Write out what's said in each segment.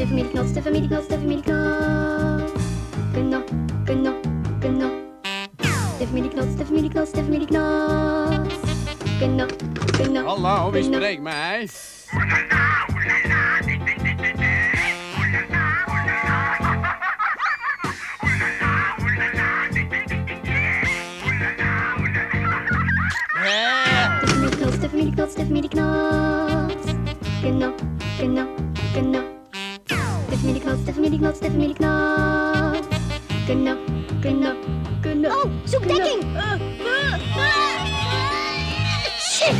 de familieknots, de familieknots, de familieknots. Knok, knok, knok. De familieknots, de familieknots, de familieknots. Knok, knok. Hallo, wie spreekt mij? De familieknots, de familieknots, de familieknots. Knok, knok, knok familie Knots, de familie Knots, de familie Knots. Knop, knop, knop. Oh, zoek dekking! Shit!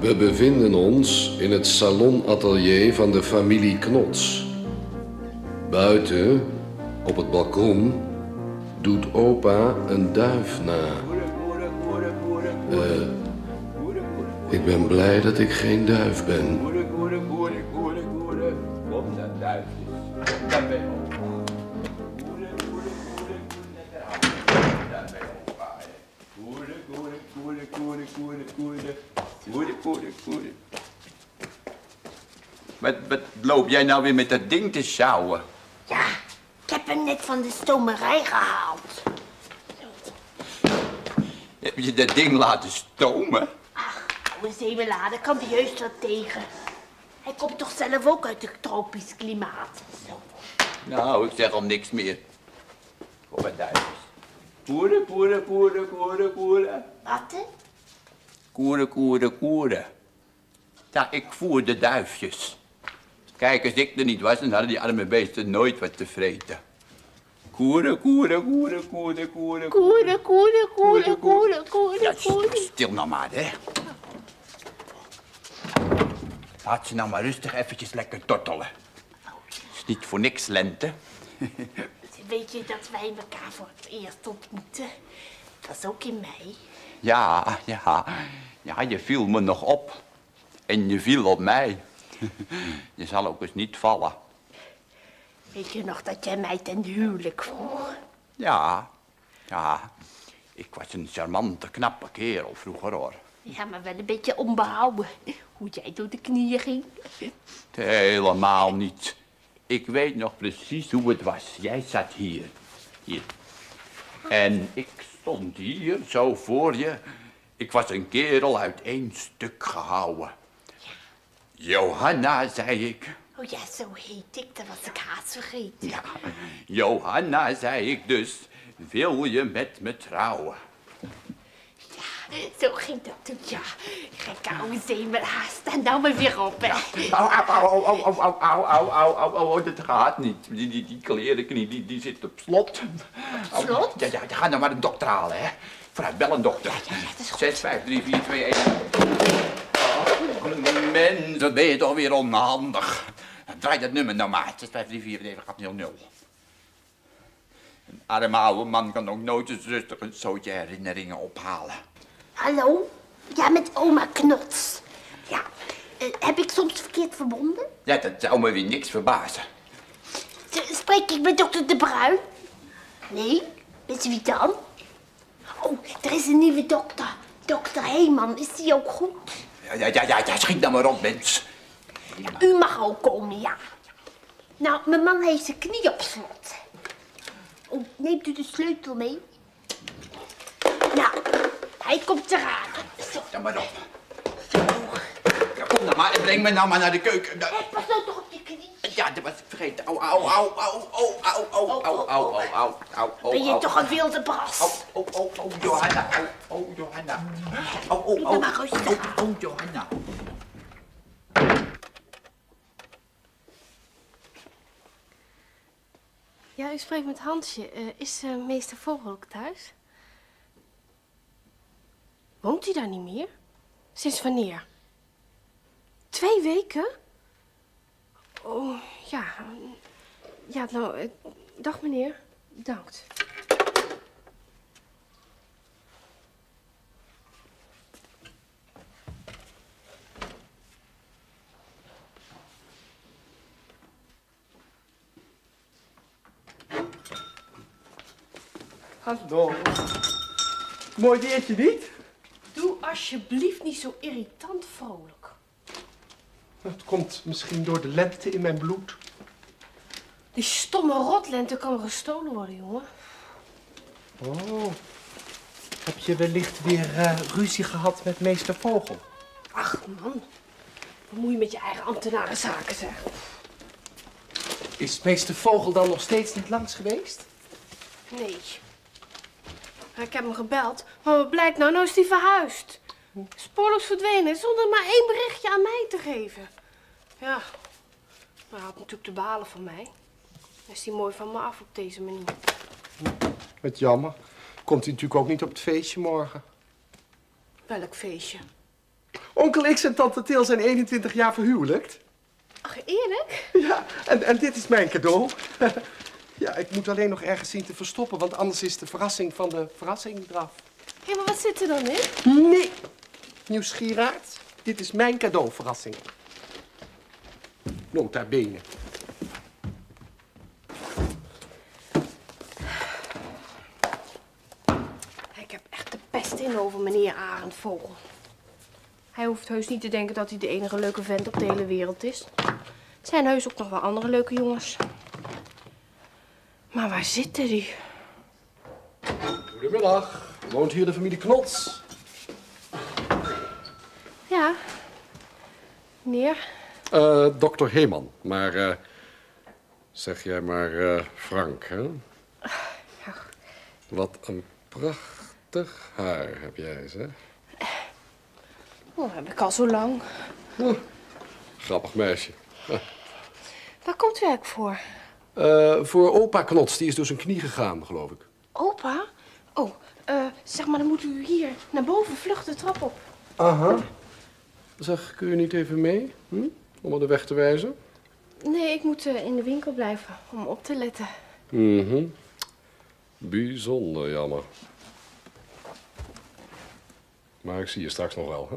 We bevinden ons in het salonatelier van de familie Knots. Buiten, op het balkon, doet opa een duif na. Eh, ik ben blij dat ik geen duif ben. Wat, wat loop jij nou weer met dat ding te sjouwen? Ja, ik heb hem net van de stomerij gehaald. Heb je dat ding laten stomen? Ach, oude zeemelader kan er juist wat tegen. Hij komt toch zelf ook uit het tropisch klimaat. Zo. Nou, ik zeg al niks meer. Kom maar, duifjes. Goede, goede, goede, goede, goede. Wat, hè? Koeren, koeren, koeren. Ja, ik voer de duifjes. Kijk, als ik er niet was, dan hadden die arme beesten nooit wat te vreten. Koeren, koeren, koeren, koeren, koeren. Koeren, koeren, koeren, koeren, koeren, koeren. stil nou maar, hè. Laat ze nou maar rustig eventjes lekker tortelen. is niet voor niks lente. Weet je dat wij elkaar voor het eerst ontmoeten? Dat was ook in mei. Ja, ja, ja, je viel me nog op. En je viel op mij. Je zal ook eens niet vallen. Weet je nog dat jij mij ten huwelijk vroeg? Ja, ja. Ik was een charmante, knappe kerel vroeger hoor. Ja, maar wel een beetje onbehouden. Hoe jij door de knieën ging. Helemaal niet. Ik weet nog precies hoe het was. Jij zat hier. Hier. En ik stond hier, zo voor je. Ik was een kerel uit één stuk gehouden. Johanna, zei ik. Oh ja, zo heet ik. Dat was ik haast vergeten. Ja, Johanna, zei ik dus. Wil je met me trouwen? Zo ging dat toen, ja. Gekke oude zeemelaar, sta nou maar weer op, hè. Au, au, au, au, au, au, au, au, au, au, dat gaat niet. Die, die, die klerenknie, die, die zit op slot. Op slot? Ja, ja, ga nou maar een dokter halen, hè. Vooruit, bel een dokter. ja, dat is goed. 6, 5, 3, 4, 2, 1. Mens, wat ben je toch weer onhandig. Draai dat nummer nou maar. 6, 5, 3, 4, 7, gaat 0, 0. Een arme oude man kan ook nooit eens rustig een zootje herinneringen ophalen. Hallo? Ja, met oma Knots. Ja, eh, heb ik soms verkeerd verbonden? Ja, dat zou me weer niks verbazen. S- Spreek ik met dokter De Bruin? Nee? Met wie dan? Oh, er is een nieuwe dokter. Dokter Heeman, is die ook goed? Ja, ja, ja, ja, ja schiet nou maar op, mens. U mag ook komen, ja. Nou, mijn man heeft zijn knie op slot. Oh, neemt u de sleutel mee? Nou, hij komt eraan. Zo, Ja, maar op. zo. Ja, kom nou maar en breng me nou maar naar de keuken. Nou, Hé, pas nou toch op je knie. Ja, dat was ik vergeten. Au, au, au, au, au, au, au, au, au, au, au, au, Ben je toch een wilde bras? Au, au, au, au, Johanna. Au, au, Johanna. Au, au, Doe au, maar rustig au, au, Johanna. Ja, u spreekt met Hansje. Eh, is eh, meester Vogel ook thuis? Woont hij daar niet meer? Sinds wanneer? Twee weken? Oh, ja. Ja, nou, eh, dag meneer. Bedankt. Hallo. Mooi weertje niet? Doe alsjeblieft niet zo irritant vrolijk. Het komt misschien door de lente in mijn bloed. Die stomme rotlente kan gestolen worden, jongen. Oh. Heb je wellicht weer eh, ruzie gehad met meester Vogel? Ach, man. Wat moet je met je eigen ambtenarenzaken zeggen? Is meester Vogel dan nog steeds niet langs geweest? Nee. Ik heb hem gebeld, maar wat blijkt nou? Nou is hij verhuisd. Spoorloos verdwenen, zonder maar één berichtje aan mij te geven. Ja, maar hij had natuurlijk de balen van mij. Dan is hij mooi van me af op deze manier. Met jammer. Komt hij natuurlijk ook niet op het feestje morgen. Welk feestje? Onkel X en tante Til zijn 21 jaar verhuwelijkt. Ach, eerlijk? Ja, en, en dit is mijn cadeau. Ja, ik moet alleen nog ergens zien te verstoppen, want anders is de verrassing van de verrassing eraf. Hé, maar wat zit er dan in? Nee. Nieuwsgieraard, dit is mijn cadeauverrassing. Nota bene. Ik heb echt de pest in over meneer Arend Vogel. Hij hoeft heus niet te denken dat hij de enige leuke vent op de hele wereld is. Het zijn heus ook nog wel andere leuke jongens. Maar waar zitten die? Goedemiddag. Woont hier de familie Knots? Ja. Meneer? Eh, dokter Heeman. Maar eh, zeg jij maar eh, Frank, hè? Ja. Wat een prachtig haar heb jij, zeg. Oh, heb ik al zo lang. Grappig meisje. Waar komt u eigenlijk voor? Eh, voor opa Knots, die is door zijn knie gegaan, geloof ik. Opa? Oh, eh, zeg maar, dan moet u hier naar boven vluchten, de trap op. Aha. Zeg, kun je niet even mee? Hm? Om me de weg te wijzen? Nee, ik moet eh, in de winkel blijven om op te letten. Mhm. Bijzonder jammer. Maar ik zie je straks nog wel, hè?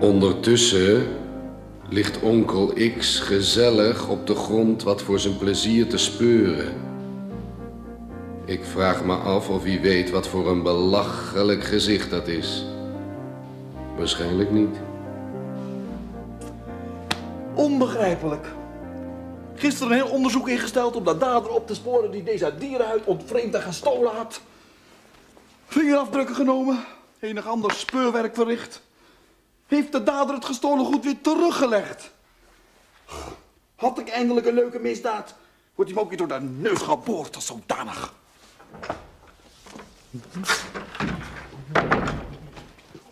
Ondertussen ligt onkel X gezellig op de grond wat voor zijn plezier te speuren. Ik vraag me af of hij weet wat voor een belachelijk gezicht dat is. Waarschijnlijk niet. Onbegrijpelijk. Gisteren een heel onderzoek ingesteld om de dader op te sporen die deze dierenhuid ontvreemd en gestolen had. Vingerafdrukken genomen, enig ander speurwerk verricht. Heeft de dader het gestolen goed weer teruggelegd. Had ik eindelijk een leuke misdaad, wordt hij me ook weer door de neus geboord als zodanig.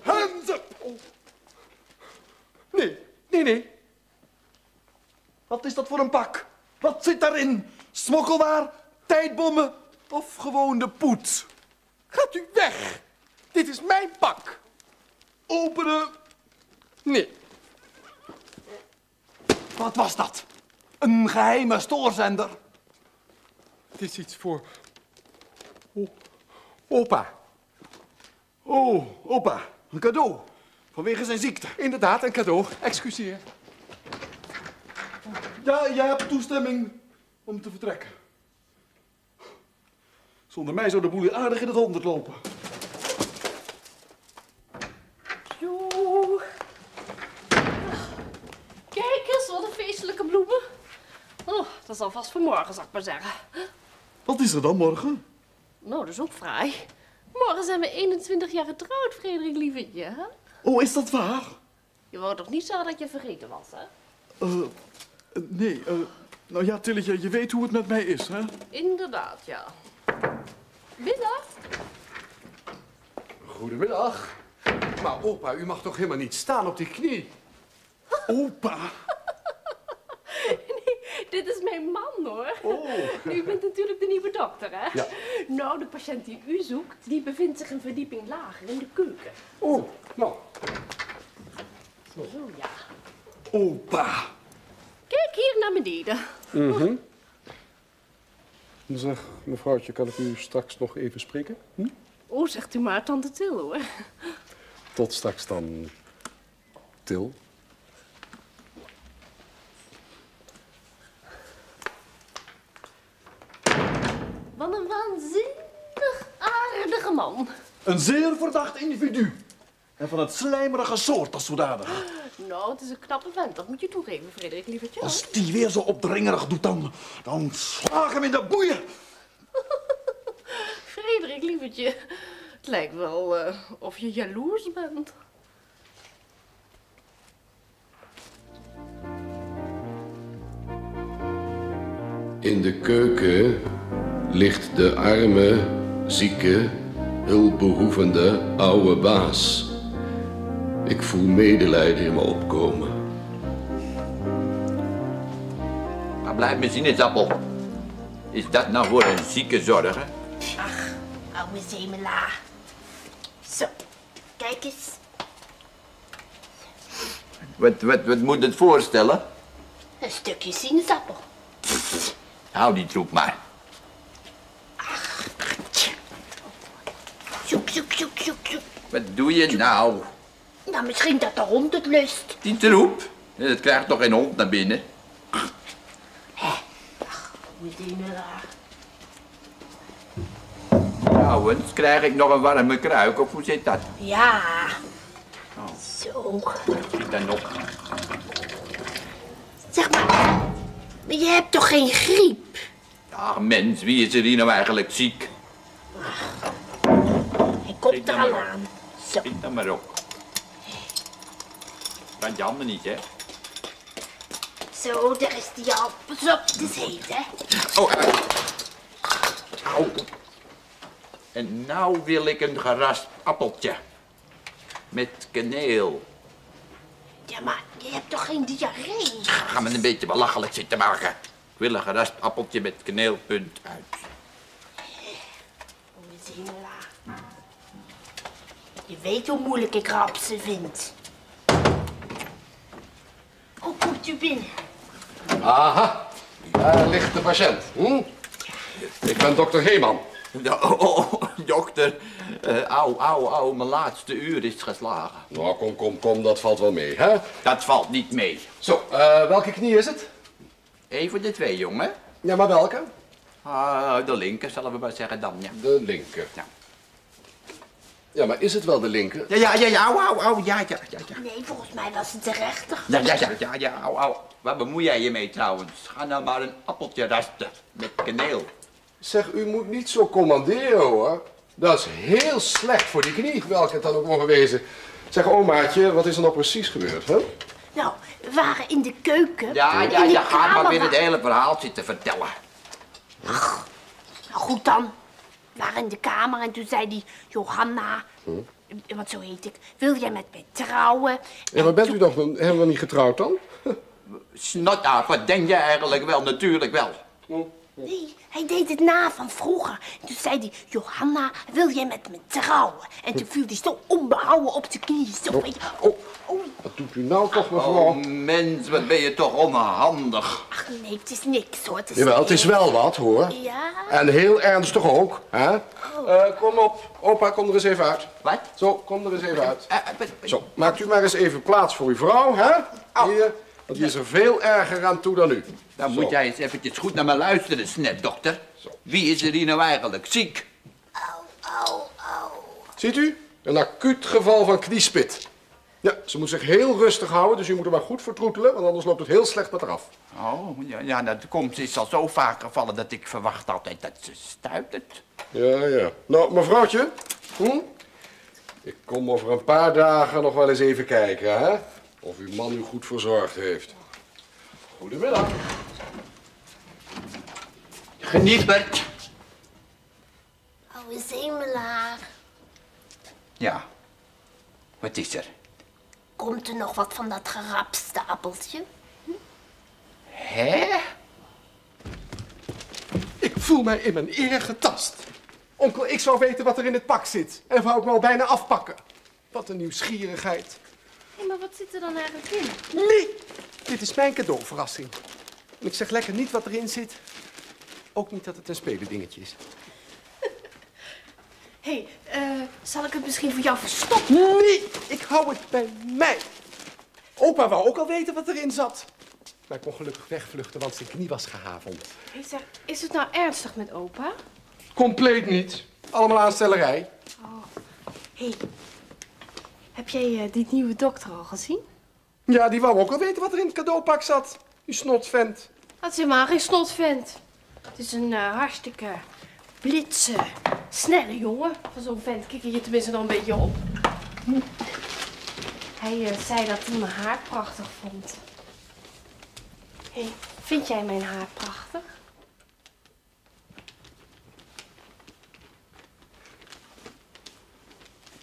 Hands up! Nee, nee, nee. Wat is dat voor een pak? Wat zit daarin? Smokkelwaar, tijdbommen of gewoon de poet? Gaat u weg. Dit is mijn pak. Openen. Nee. Wat was dat? Een geheime stoorzender. Het is iets voor... O- opa. Oh, opa, een cadeau. Vanwege zijn ziekte. Inderdaad, een cadeau. Excuseer. Ja, jij hebt toestemming om te vertrekken. Zonder mij zou de boel hier aardig in het honderd lopen. Joe. Kijk eens, wat een feestelijke bloemen. Oh, dat is alvast voor morgen, zal ik maar zeggen. Wat is er dan morgen? Nou, dat is ook fraai. Morgen zijn we 21 jaar getrouwd, Frederik Lievertje. Hè? Oh, is dat waar? Je wou toch niet zeggen dat je vergeten was, hè? Eh, eh, nee, eh, nou ja, Tilletje, je weet hoe het met mij is, hè? Inderdaad, ja. Middag. Goedemiddag. Maar opa, u mag toch helemaal niet staan op die knie? Opa. Dit is mijn man, hoor. Oh. U bent natuurlijk de nieuwe dokter, hè? Ja. Nou, de patiënt die u zoekt, die bevindt zich een verdieping lager in de keuken. Oh, nou. Zo, ja. Opa. Kijk hier naar beneden. Zeg, mevrouwtje, kan ik u straks nog even spreken? Oh, zegt u maar, tante Til, hoor. Tot straks dan. Til. Een waanzinnig aardige man. Een zeer verdacht individu. En van het slijmerige soort als zodanig. Nou, het is een knappe vent, dat moet je toegeven, Frederik, lievertje. Als die weer zo opdringerig doet, dan, dan sla ik hem in de boeien. Frederik, lievertje. Het lijkt wel eh, of je jaloers bent. In de keuken ligt de arme, zieke, hulpbehoevende oude baas. Ik voel medelijden in me opkomen. Maar blijf me sinaasappel. Is dat nou voor een zieke zorgen? Oude zemela. Zo, kijk eens. Wat, wat, wat moet het voorstellen? Een stukje sinaasappel. Hou die troep maar. Wat doe je nou? Nou, misschien dat de hond het lust. Die troep? Dat krijgt toch geen hond naar binnen? Oude zemela. Trouwens, krijg ik nog een warme kruik of hoe zit dat? Ja. Zo. Zit daar nog? Zeg maar, maar je hebt toch geen griep? Ach mens, wie is er hier nou eigenlijk ziek? Zit er al aan. Zo. Zit dan maar op. Brand je handen niet, hè? Zo, daar is die al. Pas op, het is heet, hè? Oh, eh. Au. En nou wil ik een gerast appeltje. Met kaneel. Ja, maar je hebt toch geen diarree? Ga me een beetje belachelijk zitten maken. Ik wil een gerast appeltje met kaneelpunt uit. Oude zemela. Je weet hoe moeilijk ik rapsen vind. Hoe komt u binnen? Aha, daar ligt de patiënt. Hm? Ik ben dokter Heeman. Ja, Oh, oh, oh, dokter. eh au, au, au, mijn laatste uur is geslagen. Nou, kom, kom, kom, dat valt wel mee, hè? Dat valt niet mee. Zo, eh, welke knie is het? Even de twee, jongen. Ja, maar welke? Ah, de linker, zullen we maar zeggen dan, ja. De linker. Ja. Ja, maar is het wel de linker? Ja, ja, ja, ja, au, au, au, ja, ja, ja, ja. Nee, volgens mij was het de rechter. Ja, ja, ja, ja, ja, au, au. Waar bemoei jij je mee trouwens? Ga nou maar een appeltje rasten met kaneel. Zeg, u moet niet zo commanderen, hoor. Dat is heel slecht voor die knie, welke het dan ook mogen wezen. Zeg, omaatje, wat is er nou precies gebeurd, hè? Nou, we waren in de keuken. Ja, in ja, de ja, ga maar weer het hele verhaal zitten vertellen. Nou goed dan. Waren in de kamer en toen zei die Johanna, eh, want zo heet ik, wil jij met mij trouwen? Ja, maar bent u toch helemaal niet getrouwd dan? Snotaap, wat denk je eigenlijk wel? Natuurlijk wel. Nee, hij deed het na van vroeger. En toen zei hij, Johanna, wil jij met me trouwen? En toen viel hij zo onbehouden op zijn knieën. Zo, weet je. Oh, Oei, wat doet u nou toch, mevrouw? Oh, mens, wat ben je toch onhandig. ach nee, het is niks hoor. Het is Jawel, het is wel wat, hoor. Ja, En heel ernstig ook, hè? Eh, kom op, opa, kom er eens even uit. Wat? Zo, kom er eens even uit. Eh, eh, Zo, maakt u maar eens even plaats voor uw vrouw, hè? Hier, want die is er veel erger aan toe dan u. Dan Zo. moet jij eens eventjes goed naar me luisteren, snet, dokter. Wie is er hier nou eigenlijk ziek? Ziet u? Een acuut geval van kniespit. Ja, ze moet zich heel rustig houden, dus u moet er maar goed vertroetelen, want anders loopt het heel slecht met haar af. Oh, ja, ja nou, de komst is al zo vaak gevallen dat ik verwacht altijd dat ze stuitert. Ja, ja. Nou, mevrouwtje, hm? ik kom over een paar dagen nog wel eens even kijken, hè? Of uw man u goed verzorgd heeft. Goedemiddag. Genieperd. oude zemelaar. Ja. Wat is er? Komt er nog wat van dat gerapste appeltje? Hè? Ik voel mij in mijn eer getast. Onkel, ik zou weten wat er in het pak zit. En wou ik me al bijna afpakken. Wat een nieuwsgierigheid. Maar wat zit er dan eigenlijk in? Nee, dit is mijn cadeauverrassing. En ik zeg lekker niet wat erin zit. Ook niet dat het een spelendingetje is. Hé, hey, eh, zal ik het misschien voor jou verstoppen? Nee, ik hou het bij mij. Opa wou ook al weten wat erin zat. Maar ik kon gelukkig wegvluchten, want zijn knie was gehavend. Ik zeg, is het nou ernstig met opa? Compleet niet. Allemaal aanstellerij. Hé, hey, heb jij eh, die nieuwe dokter al gezien? Ja, die wou ook al weten wat er in het cadeaupak zat. Die snotvent. Dat is helemaal geen snotvent. Het is een eh, hartstikke blitse, snelle jongen. Van zo'n vent kijk je tenminste nog een beetje op. Hij eh, zei dat hij mijn haar prachtig vond. Hé, hey, vind jij mijn haar prachtig?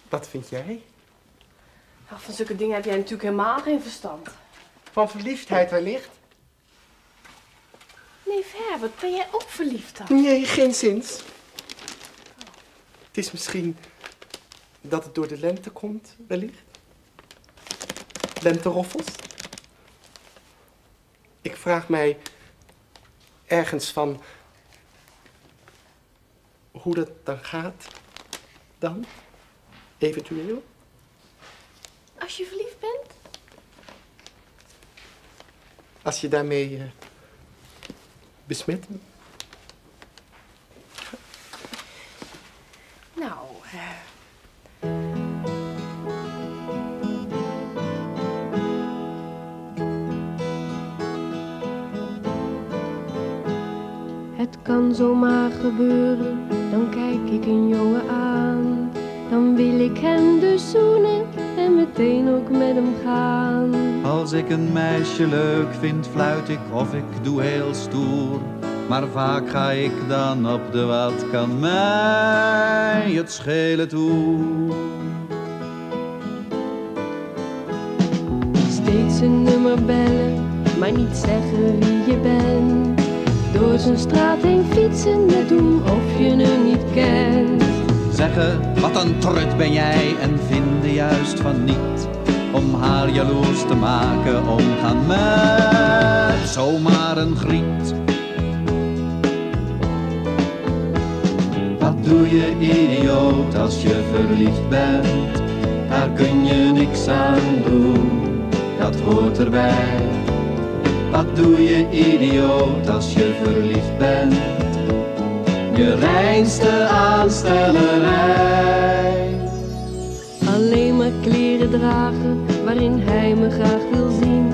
Wat vind jij? Nou, van zulke dingen heb jij natuurlijk helemaal geen verstand. Van verliefdheid wellicht? Nee, Herbert, ben jij ook verliefd dan? Nee, geen zins. Het is misschien dat het door de lente komt, wellicht. Lenteroffels. Ik vraag mij ergens van hoe dat dan gaat. Dan, eventueel. Als je verliefd bent? Als je daarmee eh, besmet me. Nou, eh, Het kan zomaar gebeuren, dan kijk ik een jongen aan. Dan wil ik hem dus zoenen en meteen ook met hem gaan. Als ik een meisje leuk vind, fluit ik of ik doe heel stoer. Maar vaak ga ik dan op de wat kan mij het schelen toe. Steeds een nummer bellen, maar niet zeggen wie je bent. Door zijn straat heen fietsen, net doen of je hem niet kent. Zeggen, wat een trut ben jij en vinden juist van niet. Om haar jaloers te maken, omgaan met zomaar een griet. Wat doe je idioot als je verliefd bent? Daar kun je niks aan doen, dat hoort erbij. Wat doe je idioot als je verliefd bent? Je reinste aanstellerij. Alleen maar kleren dragen waarin hij me graag wil zien.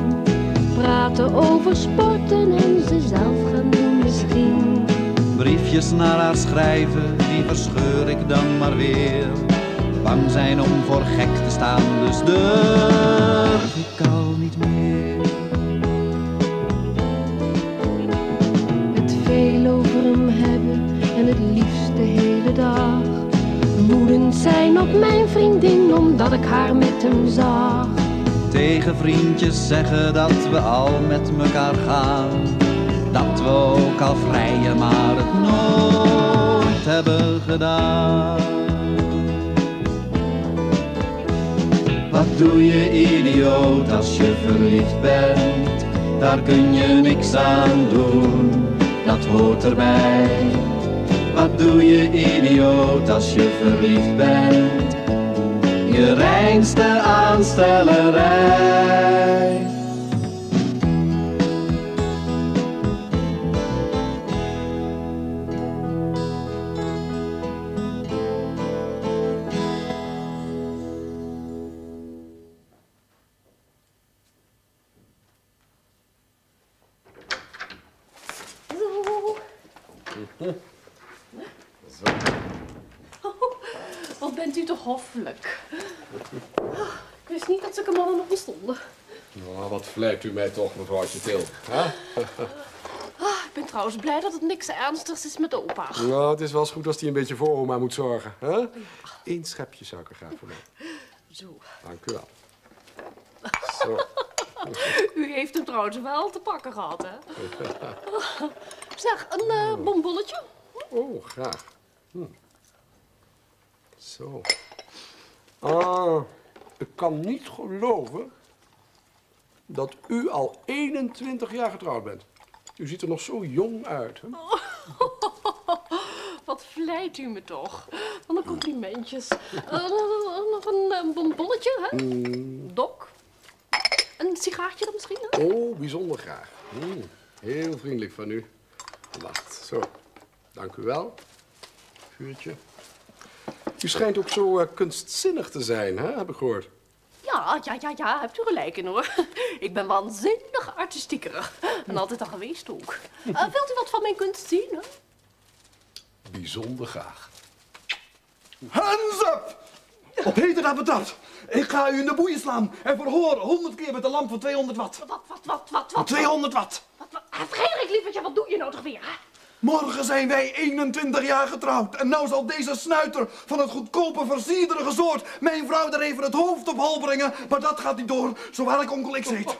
Praten over sporten en ze zelf gaan doen misschien. Briefjes naar haar schrijven, die verscheur ik dan maar weer. Bang zijn om voor gek te staan, dus durf ik al niet meer. Het veel over hem hebben en het liefst de hele dag. Woedend zijn op mijn vriendin omdat ik haar met hem zag. Tegen vriendjes zeggen dat we al met mekaar gaan. Dat we ook al vrijen, maar het nooit hebben gedaan. Wat doe je idioot als je verliefd bent? Daar kun je niks aan doen, dat hoort erbij. Wat doe je idioot als je verliefd bent? Je reinste aanstellerij. Ik wist niet dat zulke mannen nog bestonden. Nou, wat vlijt u mij toch, mevrouwtje Til. hè? Ah, ik ben trouwens blij dat het niks ernstigs is met opa. Nou, het is wel eens goed als hij een beetje voor oma moet zorgen. Hè? Eén schepje suiker graag voor mij. Zo. Dank u wel. Zo. U heeft hem trouwens wel te pakken gehad, hè? Zeg, een bonbonnetje? Oh, graag. Hm. Zo. Ah, ik kan niet geloven dat u al 21 jaar getrouwd bent. U ziet er nog zo jong uit. Hè? Wat vlijt u me toch? Van de complimentjes. Eh, nog een eh, bonbonnetje, hè? Dok. Een sigaartje dan misschien? hè? Oh, bijzonder graag. Mm, heel vriendelijk van u. Wacht, zo. Dank u wel. Vuurtje. U schijnt ook zo eh, kunstzinnig te zijn, hè? heb ik gehoord. Ja, ja, ja, ja, hebt u gelijk in hoor. Ik ben waanzinnig artistiekerig. En altijd al geweest ook. Eh, wilt u wat van mijn kunst zien? Hè? Bijzonder graag. Hands up! Op heterdaad betrapt. Ik ga u in de boeien slaan en verhoren honderd keer met een lamp van 200 watt. Wat, wat, wat, wat, wat? 200 watt. wat, wat? Ah, Frederik, lievertje, wat doe je nou toch weer? Hè? Morgen zijn wij 21 jaar getrouwd. En nou zal deze snuiter van het goedkope versierderige soort mijn vrouw er even het hoofd op hol brengen. Maar dat gaat niet door, zowaar ik onkel X heet.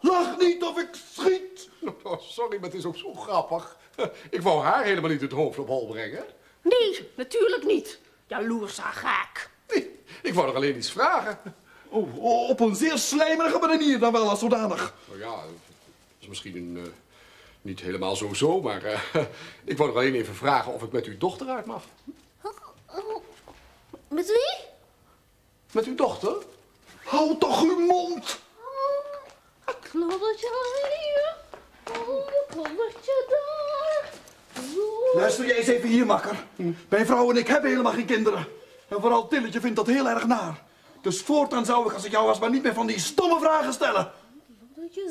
Lach niet of ik schiet. Oh, sorry, maar het is ook zo grappig. Ik wou haar helemaal niet het hoofd op hol brengen. Nee, natuurlijk niet. Jaloers gek. Nee, ik wou er alleen iets vragen. Oh, op een zeer slijmerige manier dan wel als zodanig. Nou ja, dat is misschien een, eh, niet helemaal zo-zo, maar eh, ik wou er alleen even vragen of ik met uw dochter uit mag. Met wie? Met uw dochter? Houd toch uw mond. Kloddertje hier. Oh, kloddertje daar. Luister jij eens even hier, makker. Mijn vrouw en ik hebben helemaal geen kinderen. En vooral Tilletje vindt dat heel erg naar. Dus voortaan zou ik, als ik jou was, maar niet meer van die stomme vragen stellen. Kloddertje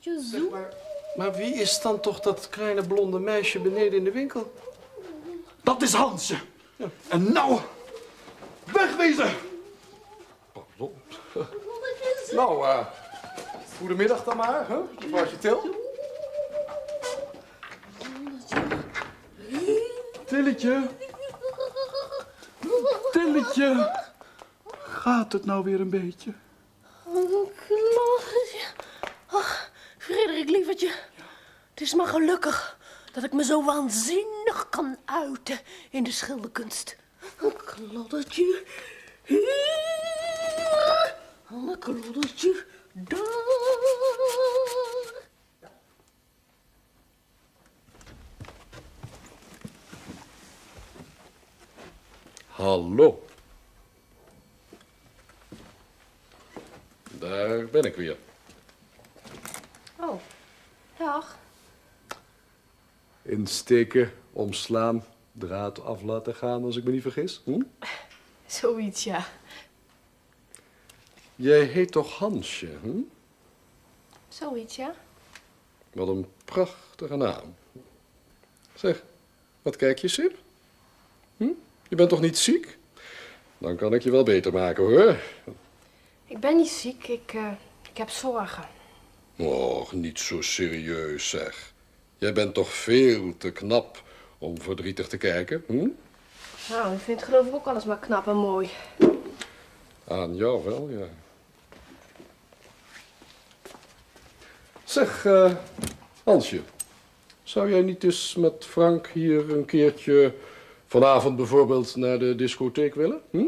zo. Maar, maar wie is dan toch dat kleine blonde meisje beneden in de winkel? Dat is Hansje. En nou, wegwezen. Pardon. Nou, eh, goedemiddag dan maar, hè? Mevrouwtje Til. Tilletje. Tilletje. Gaat het nou weer een beetje? Kloddertje. Ach, Frederik, lievertje. Het is maar gelukkig dat ik me zo waanzinnig kan uiten in de schilderkunst. Een kloddertje hier. Een kloddertje daar. Hallo. Daar ben ik weer. Dag. Insteken, omslaan, draad af laten gaan, als ik me niet vergis. Hm? Zoiets, ja. Jij heet toch Hansje, hm? Zoiets, ja. Wat een prachtige naam. Zeg, wat kijk je, Sip? Hm? Je bent toch niet ziek? Dan kan ik je wel beter maken, hoor. Ik ben niet ziek, ik, eh, ik heb zorgen. Och, niet zo serieus, zeg. Jij bent toch veel te knap om verdrietig te kijken, hm? Nou, ik vind geloof ik ook alles maar knap en mooi. Aan jou wel, ja. Zeg, eh, Hansje, zou jij niet eens met Frank hier een keertje vanavond bijvoorbeeld naar de discotheek willen? Hm?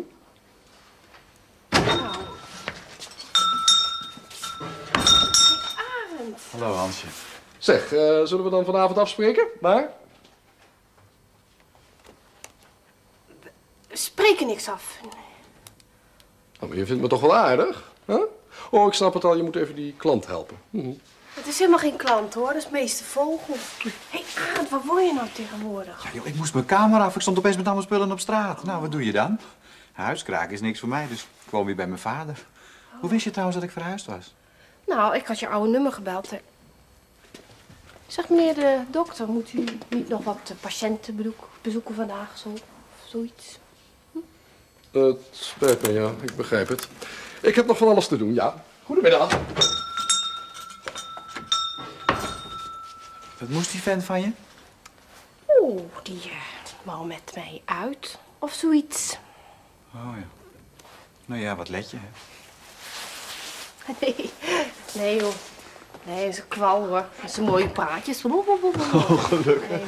Hansje. Zeg, eh, zullen we dan vanavond afspreken? Waar? We spreken niks af. Oh, maar je vindt me toch wel aardig, hè? Oh, ik snap het al, je moet even die klant helpen. Hm. Het is helemaal geen klant hoor, dat is meester Vogel. Hé hey, Arend, waar word je nou tegenwoordig? Ja, joh, ik moest mijn kamer af. Ik stond opeens met allemaal spullen op straat. Nou, wat doe je dan? Huiskraken is niks voor mij, dus ik woon weer bij mijn vader. Hoe wist je trouwens dat ik verhuisd was? Nou, ik had je oude nummer gebeld. Zeg meneer de dokter, moet u niet nog wat eh, patiënten bezoek- bezoeken vandaag zo, of zoiets? Het spijt me, ja, ik begrijp het. Ik heb nog van alles te doen, ja. Goedemiddag. Wat moest die vent van je? Oeh, die wou met mij uit of zoiets. Oh ja. Nou ja, wat let je, hè? Nee, nee joh. Nee, is een kwal hoor. Zijn mooie praatjes. Oh, gelukkig.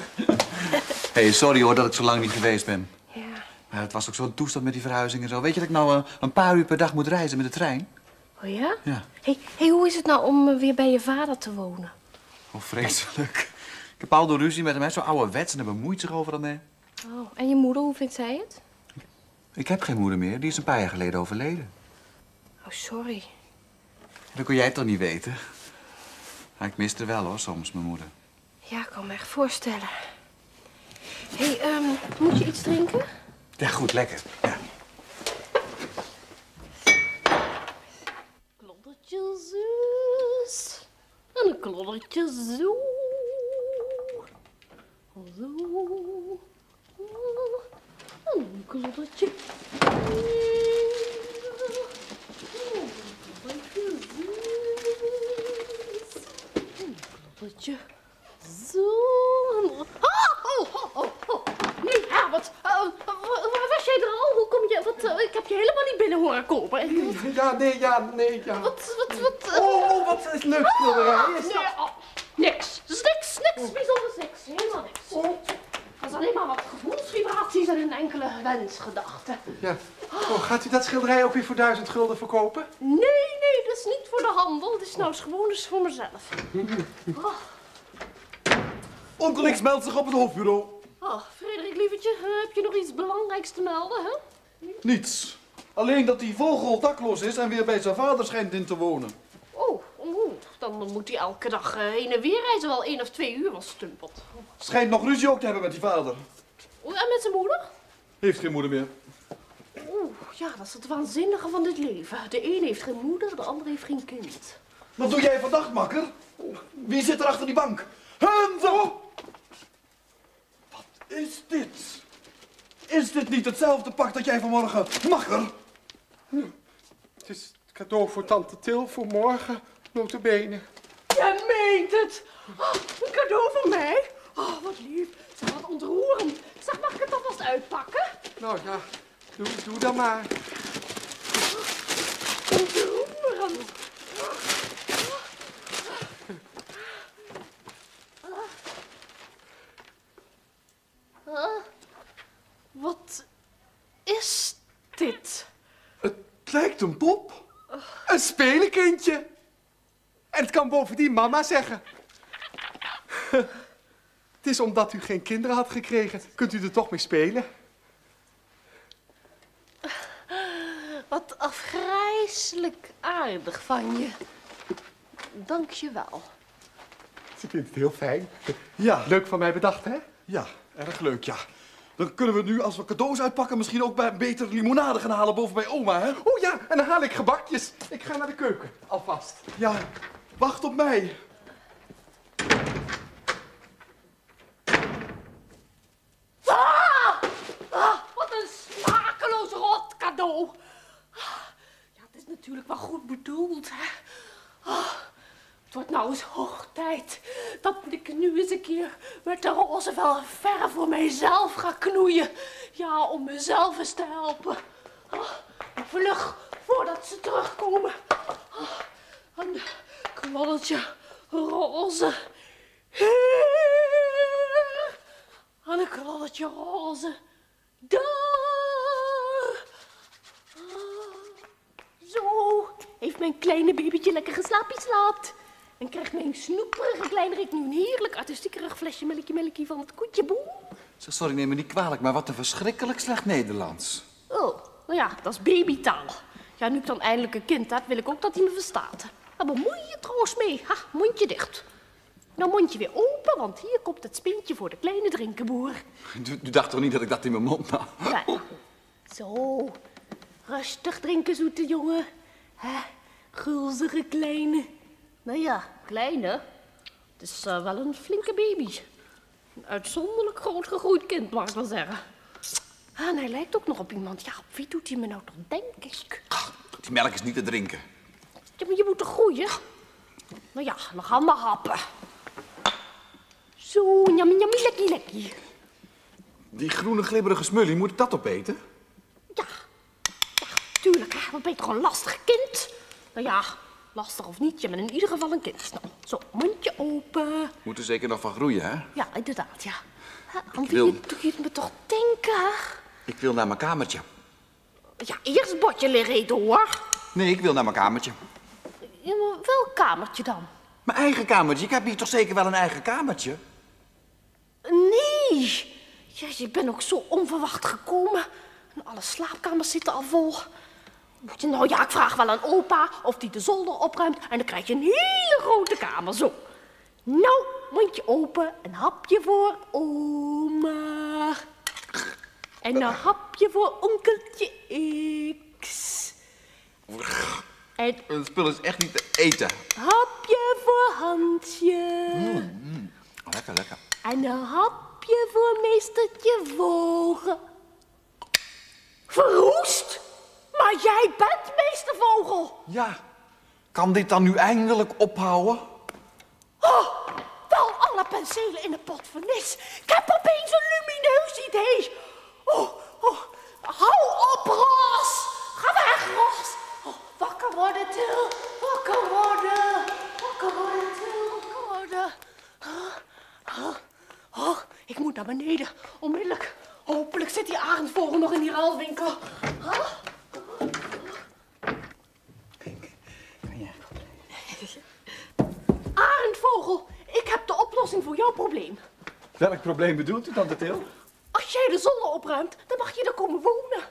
Hé, hey, sorry hoor dat ik zo lang niet geweest ben. Ja. Maar het was ook zo'n toestand met die verhuizing en zo. Weet je dat ik nou eh, een paar uur per dag moet reizen met de trein? Oh ja? Ja. hey, hey, hoe is het nou om eh, weer bij je vader te wonen? Oh, vreselijk. Ik heb al door ruzie met hem, hè. Zo ouderwets en hij bemoeit zich overal mee. Oh, en je moeder, hoe vindt zij het? Ik heb geen moeder meer, die is een paar jaar geleden overleden. Oh, sorry. Dat kon jij toch niet weten? Maar ik miste wel hoor, soms, mijn moeder. Ja, ik kan me echt voorstellen. Hé, hey, ehm, moet je iets drinken? Ja, goed, lekker. Ja. Kloddertje zus. En een kloddertje zo. Zo. En een kloddertje. Zo. Ah, oh, oh, oh, oh. Nee, Herbert. Uh, waar was jij er al? Hoe kom je... Wat, uh, ik heb je helemaal niet binnen horen komen. Ja, nee, ja, nee, ja. Wat, wat, wat... uh, Oh, oh, wat is leuk schilderij. Is Nee, oh, niks. Dus niks, niks bijzonders, niks. Helemaal niks. Dat is alleen maar wat gevoelsvibraties en een enkele wensgedachte. Ja. Oh, gaat u dat schilderij ook weer voor duizend gulden verkopen? Nee, nee, dat is niet voor de handel. Het is nou eens gewoon eens voor mezelf. Oh, Onkel X meldt zich op het hoofdbureau. oh Frederik, lievertje, eh, heb je nog iets belangrijks te melden, hè? Niets. Alleen dat die vogel dakloos is en weer bij zijn vader schijnt in te wonen. Oh, oh, dan moet hij elke dag eh, heen en weer reizen, wel één of twee uur was stumpeld. Schijnt nog ruzie ook te hebben met die vader. Oh, En met zijn moeder? Heeft geen moeder meer. Oeh, ja, dat is het waanzinnige van dit leven. De een heeft geen moeder, de ander heeft geen kind. Wat doe jij vandaag, makker? Wie zit er achter die bank? Hands Wat is dit? Is dit niet hetzelfde pak dat jij vanmorgen makker? Het is het cadeau voor tante Til voor morgen, notabene. Jij meent het! Oh, een cadeau van mij? Oh, wat lief. Zeg, wat ontroerend. Zeg, mag ik het alvast uitpakken? Nou ja, doe, doe dan maar. Ah. Wat is dit? Het lijkt een pop. Een spelenkindje. En het kan bovendien mama zeggen. Het is omdat u geen kinderen had gekregen. Kunt u er toch mee spelen? Wat afgrijselijk aardig van je. Dank je wel. Ze vindt het heel fijn. Ja, Leuk van mij bedacht, hè? ja, erg leuk, ja. Dan kunnen we nu, als we cadeaus uitpakken, misschien ook bij beter limonade gaan halen boven bij oma, hè? Oh ja, en dan haal ik gebakjes. Ik ga naar de keuken, alvast. Ja, wacht op mij. Ah! Ah, wat een smakeloos rot cadeau. Ah, Ja, het is natuurlijk wel goed bedoeld, hè. Ah, het wordt nou eens hoog tijd dat ik nu eens een keer met de roze wel verf voor mijzelf ga knoeien. Ja, om mezelf eens te helpen. Ah, vlug, voordat ze terugkomen. Een knalletje roze. Hier. En een knalletje roze. Ah, Zo heeft mijn kleine babytje lekker geslapen slaapt. En krijgt mijn snoeperige kleinerik nu een heerlijk artistiekerig flesje melkje melkje van het koetje boe. Zeg, sorry, neem me niet kwalijk, maar wat een verschrikkelijk slecht Nederlands. Oh, nou ja, dat is babytaal. Ja, nu ik dan eindelijk een kind heb, wil ik ook dat hij me verstaat. Maar bemoei je trouwens mee. Ha, mondje dicht. Nou, mondje weer open, want hier komt het spintje voor de kleine drinkenboer. U, u dacht toch niet dat ik dat in mijn mond? Ja. Zo, rustig drinken, zoete jongen. Hè, gulzige kleine. Nou ja, kleine. Het is eh, wel een flinke baby. Een uitzonderlijk groot gegroeid kind, mag ik wel zeggen. Ah, en hij lijkt ook nog op iemand. Ja, op wie doet hij me nou toch denken? Die melk is niet te drinken. Ja, maar je moet toch groeien? Nou ja, dan gaan we happen. Zo, jammy, jammy, lekkie, lekkie. Die groene glibberige smullie, moet ik dat opeten? Ja, ja, tuurlijk, hè. Wat ben je toch een lastig kind? Nou ja, lastig of niet, je bent in ieder geval een kind. Nou, zo, mondje open. Moet er zeker nog van groeien, hè? Ja, inderdaad, ja. Wie wil- doe je het me toch denken? Ik wil naar mijn kamertje. Ja, eerst bordje leren eten, hoor. Nee, ik wil naar mijn kamertje. Ja, maar welk kamertje dan? Mijn eigen kamertje? Ik heb hier toch zeker wel een eigen kamertje? Nee. Ja, je bent ook zo onverwacht gekomen. En alle slaapkamers zitten al vol. Nou ja, ik vraag wel aan opa of hij de zolder opruimt en dan krijg je een hele grote kamer, zo. Nou, mondje open, een hapje voor oma. En een hapje voor onkeltje X. En Het spul is echt niet te eten. hapje voor Hansje. Oh, lekker, lekker. En een hapje voor meestertje Vogel. Verroest? Maar jij bent meester Vogel. Ja. Kan dit dan nu eindelijk ophouden? Oh, wel alle penselen in een pot vernis. Ik heb opeens een lumineus idee. Oh, oh, hou op, Ros. Ga weg, Ros. Oh, wakker worden, Til. Wakker worden. Wakker worden, Til. Wakker worden. Oh, oh, oh, ik moet naar beneden. Onmiddellijk. Hopelijk zit die arendvogel nog in die ruilwinkel. Huh? Arendvogel, ik heb de oplossing voor jouw probleem. Welk probleem bedoelt u, tante Til? Als jij de zolder opruimt, dan mag je er komen wonen.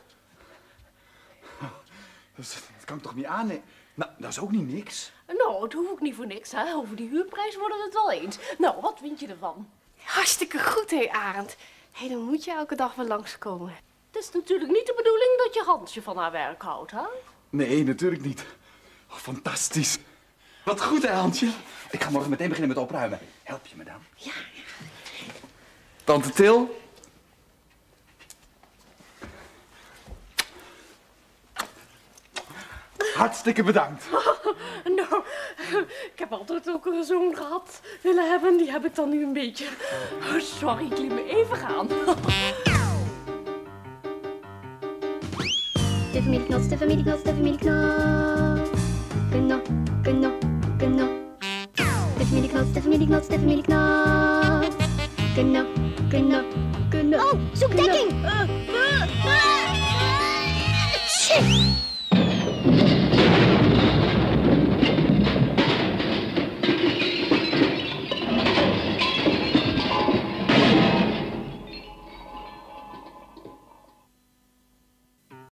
Dat, kan ik toch niet aannemen? Nou, dat is ook niet niks. Nou, het hoef ik niet voor niks, hè. Over die huurprijs worden we het wel eens. Nou, wat vind je ervan? Hartstikke goed, hé Arend. Hé, dan moet je elke dag wel langskomen. Het is natuurlijk niet de bedoeling dat je Hansje van haar werk houdt, hè? Nee, natuurlijk niet. Oh, fantastisch. Wat goed, hè, Hansje? Ik ga morgen meteen beginnen met opruimen. Help je me dan? Ja. Tante Til? Hartstikke bedankt. Nou, ik heb altijd ook een zoon gehad willen hebben. Die heb ik dan nu een beetje... Oh, sorry, ik liet me even gaan. De familie Knots, de familie Knots, de familie Knots. Knop. De familie Knots, de familie Knots, de familie Knots. Knop, knop, knop. Oh, zoek dekking! Shit!